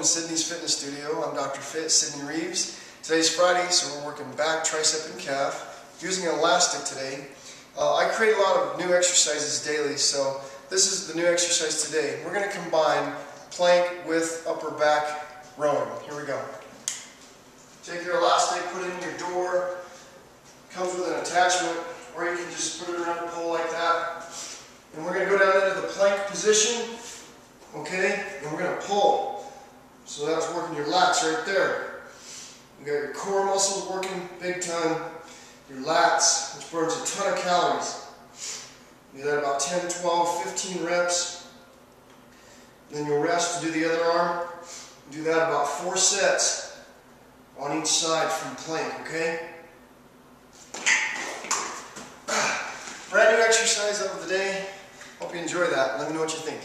to Sidney's Fitness Studio. I'm Dr. Fit, Sidney Reeves. Today's Friday, so we're working back, tricep, and calf. Using an elastic today. Uh, I create a lot of new exercises daily, so this is the new exercise today. We're going to combine plank with upper back rowing. Here we go. Take your elastic, put it in your door. Comes with an attachment, or you can just put it around the pole like that. And we're going to go down into the plank position, okay? And we're going to pull. So that's working your lats right there. You got your core muscles working big time. Your lats, which burns a ton of calories. You do that about 10, 12, 15 reps. Then you'll rest to do the other arm. Do that about four sets on each side from plank, okay? Brand new exercise of the day. Hope you enjoy that. Let me know what you think.